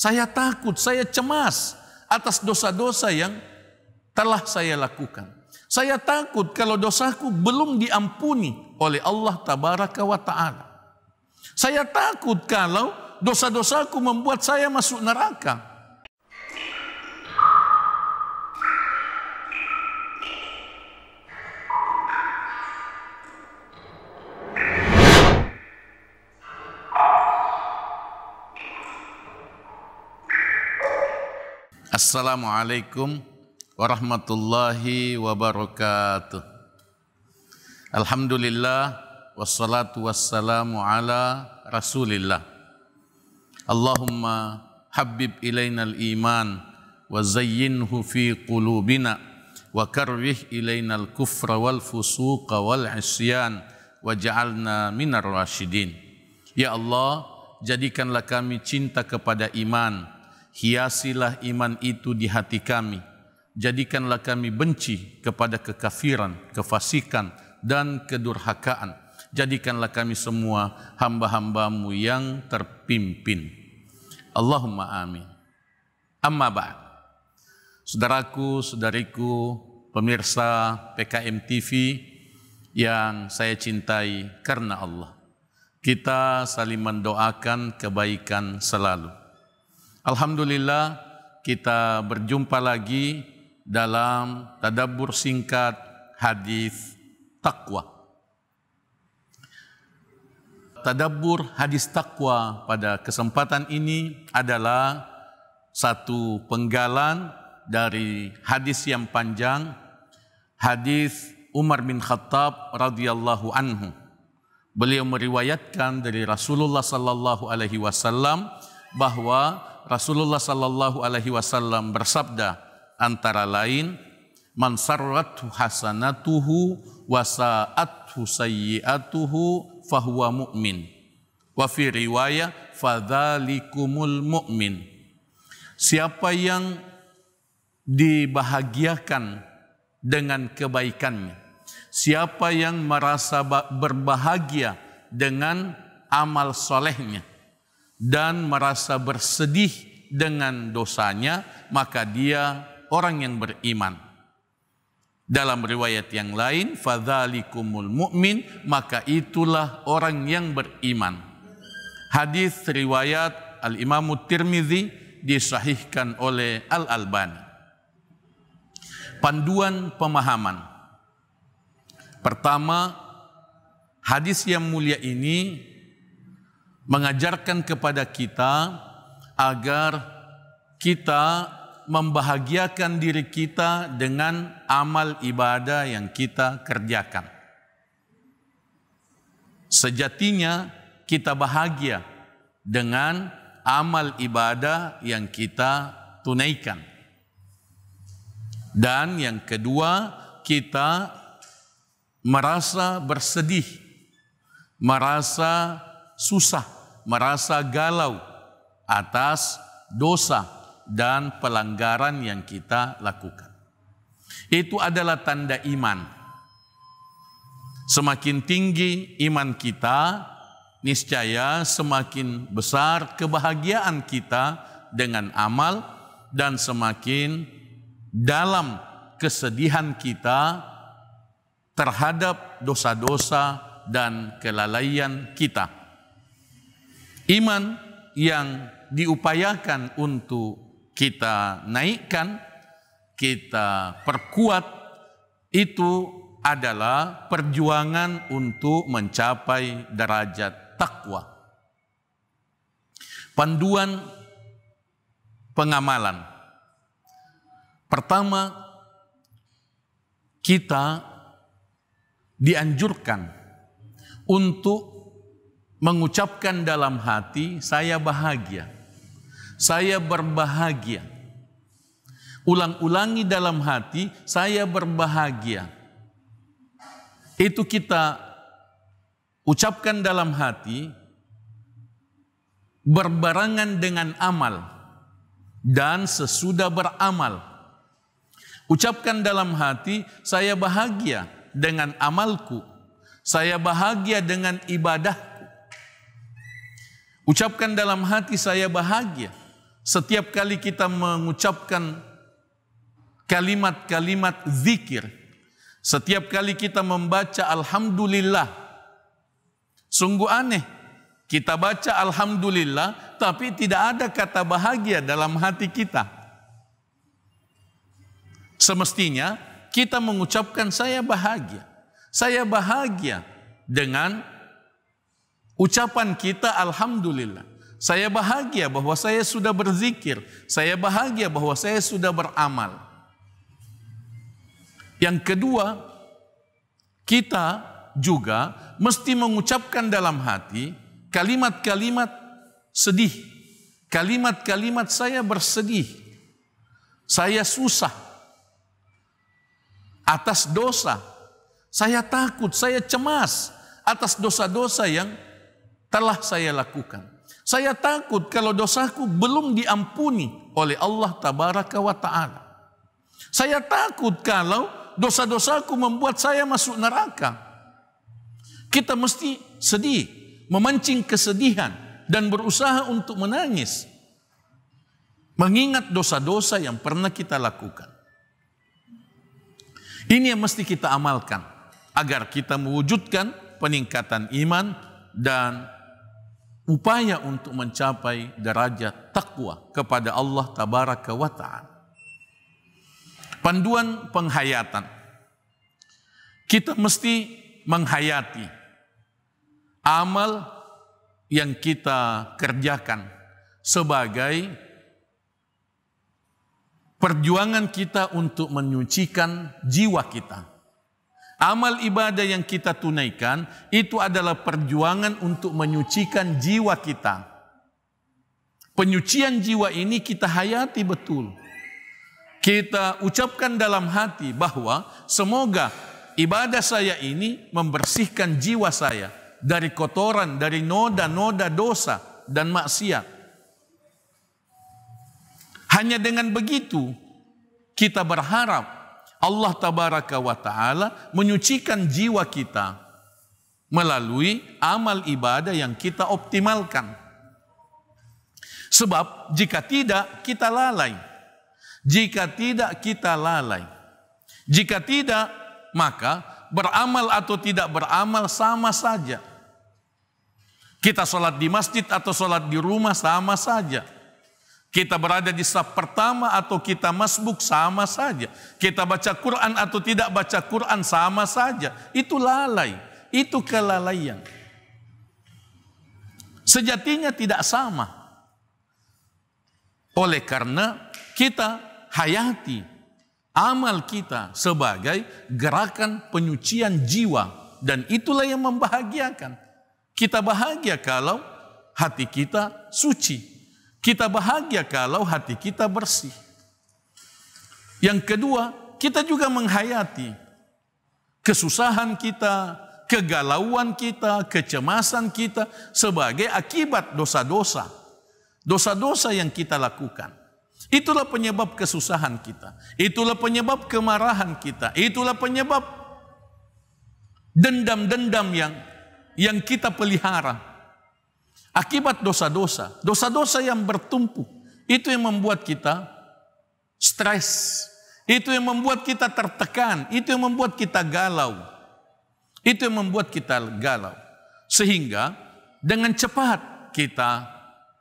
Saya takut, saya cemas atas dosa-dosa yang telah saya lakukan. Saya takut kalau dosaku belum diampuni oleh Allah tabaraka wa taala. Saya takut kalau dosa-dosaku membuat saya masuk neraka. Assalamualaikum warahmatullahi wabarakatuh. Alhamdulillah wassalatu wassalamu ala Rasulillah. Allahumma habib ilaina al-iman wa zayyinhu fi qulubina wa karrih ilaina al-kufra wal fusuqa wal isyan waj'alna minar rasyidin. Ya Allah, jadikanlah kami cinta kepada iman hiasilah iman itu di hati kami. Jadikanlah kami benci kepada kekafiran, kefasikan, dan kedurhakaan. Jadikanlah kami semua hamba-hambamu yang terpimpin. Allahumma amin. Amma ba'd. Saudaraku, saudariku, pemirsa PKM TV yang saya cintai karena Allah. Kita saling mendoakan kebaikan selalu. Alhamdulillah kita berjumpa lagi dalam tadabbur singkat hadis takwa. Tadabbur hadis takwa pada kesempatan ini adalah satu penggalan dari hadis yang panjang hadis Umar bin Khattab radhiyallahu anhu. Beliau meriwayatkan dari Rasulullah sallallahu alaihi wasallam bahwa Rasulullah sallallahu alaihi wasallam bersabda antara lain man sarratu hasanatuhu wa sa'athu sayyi'atuhu fahuwa mu'min. Wa fi riwayah fadzalikumul mu'min. Siapa yang dibahagiakan dengan kebaikannya siapa yang merasa berbahagia dengan amal solehnya dan merasa bersedih dengan dosanya, maka dia orang yang beriman. Dalam riwayat yang lain, fadzalikumul mu'min, maka itulah orang yang beriman. Hadis riwayat Al-Imam Tirmizi disahihkan oleh Al-Albani. Panduan pemahaman. Pertama, hadis yang mulia ini mengajarkan kepada kita agar kita membahagiakan diri kita dengan amal ibadah yang kita kerjakan. Sejatinya kita bahagia dengan amal ibadah yang kita tunaikan. Dan yang kedua, kita merasa bersedih, merasa susah merasa galau atas dosa dan pelanggaran yang kita lakukan. Itu adalah tanda iman. Semakin tinggi iman kita, niscaya semakin besar kebahagiaan kita dengan amal dan semakin dalam kesedihan kita terhadap dosa-dosa dan kelalaian kita. Iman yang diupayakan untuk kita naikkan, kita perkuat, itu adalah perjuangan untuk mencapai derajat takwa. Panduan pengamalan. Pertama, kita dianjurkan untuk mengucapkan dalam hati, "Saya bahagia, saya berbahagia." Ulang-ulangi dalam hati, "Saya berbahagia." Itu kita ucapkan dalam hati, berbarengan dengan amal, dan sesudah beramal. Ucapkan dalam hati, "Saya bahagia dengan amalku, saya bahagia dengan ibadah." Ucapkan dalam hati saya bahagia. setiap kali kita mengucapkan kalimat-kalimat zikir, setiap kali kita membaca alhamdulillah, sungguh aneh kita baca alhamdulillah tapi tidak ada kata bahagia dalam hati kita. Semestinya kita mengucapkan saya bahagia. Saya bahagia dengan ucapan kita alhamdulillah. Saya bahagia bahwa saya sudah berzikir. Saya bahagia bahwa saya sudah beramal. Yang kedua, kita juga mesti mengucapkan dalam hati kalimat-kalimat sedih. Kalimat-kalimat saya bersedih. Saya susah atas dosa. Saya takut, saya cemas atas dosa-dosa yang telah saya lakukan. Saya takut kalau dosaku belum diampuni oleh Allah tabaraka wa taala. Saya takut kalau dosa-dosaku membuat saya masuk neraka. Kita mesti sedih memancing kesedihan dan berusaha untuk menangis. Mengingat dosa-dosa yang pernah kita lakukan. Ini yang mesti kita amalkan agar kita mewujudkan peningkatan iman dan upaya untuk mencapai derajat takwa kepada Allah tabaraka wa taala. Panduan penghayatan. Kita mesti menghayati amal yang kita kerjakan sebagai perjuangan kita untuk menyucikan jiwa kita. Amal ibadah yang kita tunaikan itu adalah perjuangan untuk menyucikan jiwa kita. Penyucian jiwa ini kita hayati betul. Kita ucapkan dalam hati bahwa semoga ibadah saya ini membersihkan jiwa saya dari kotoran, dari noda-noda dosa dan maksiat. Hanya dengan begitu kita berharap Allah tabaraka wa taala menyucikan jiwa kita melalui amal ibadah yang kita optimalkan. Sebab jika tidak kita lalai. Jika tidak kita lalai. Jika tidak maka beramal atau tidak beramal sama saja. Kita sholat di masjid atau sholat di rumah sama saja. Kita berada di saf pertama atau kita masbuk sama saja. Kita baca Quran atau tidak baca Quran sama saja. Itu lalai, itu kelalaian. Sejatinya tidak sama. Oleh karena kita hayati amal kita sebagai gerakan penyucian jiwa dan itulah yang membahagiakan. Kita bahagia kalau hati kita suci. Kita bahagia kalau hati kita bersih. Yang kedua, kita juga menghayati kesusahan kita, kegalauan kita, kecemasan kita sebagai akibat dosa-dosa. Dosa-dosa yang kita lakukan. Itulah penyebab kesusahan kita. Itulah penyebab kemarahan kita. Itulah penyebab dendam-dendam yang yang kita pelihara akibat dosa-dosa, dosa-dosa yang bertumpuk, itu yang membuat kita stres, itu yang membuat kita tertekan, itu yang membuat kita galau, itu yang membuat kita galau, sehingga dengan cepat kita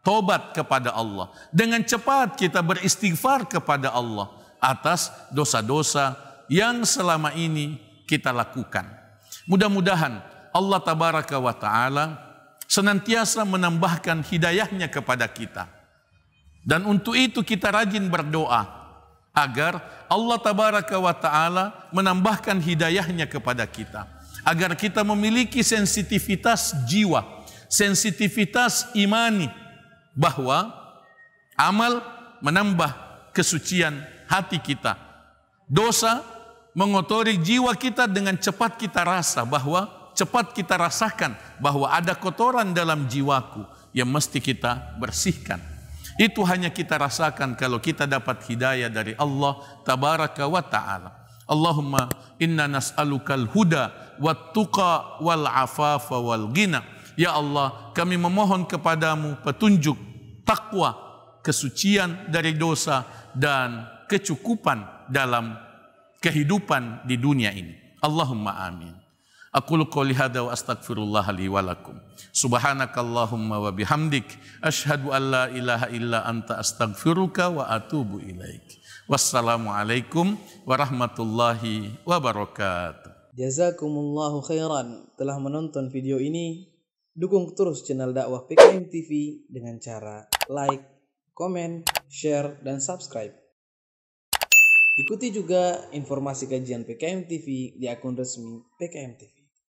tobat kepada Allah, dengan cepat kita beristighfar kepada Allah atas dosa-dosa yang selama ini kita lakukan. Mudah-mudahan Allah tabaraka wa taala senantiasa menambahkan hidayahnya kepada kita. Dan untuk itu kita rajin berdoa agar Allah tabaraka wa taala menambahkan hidayahnya kepada kita. Agar kita memiliki sensitivitas jiwa, sensitivitas imani bahwa amal menambah kesucian hati kita. Dosa mengotori jiwa kita dengan cepat kita rasa bahwa cepat kita rasakan bahwa ada kotoran dalam jiwaku yang mesti kita bersihkan. Itu hanya kita rasakan kalau kita dapat hidayah dari Allah tabaraka wa taala. Allahumma inna nas'alukal huda wat tuqa wal afafa wal ghina. Ya Allah, kami memohon kepadamu petunjuk, takwa kesucian dari dosa dan kecukupan dalam kehidupan di dunia ini. Allahumma amin. Aku qouli hadza wa astaghfirullah li wa lakum. Subhanakallahumma wa bihamdik asyhadu an la ilaha illa anta astaghfiruka wa atubu ilaik. Wassalamualaikum warahmatullahi wabarakatuh. Jazakumullahu khairan telah menonton video ini. Dukung terus channel dakwah PKM TV dengan cara like, komen, share, dan subscribe. Ikuti juga informasi kajian PKM TV di akun resmi PKM TV.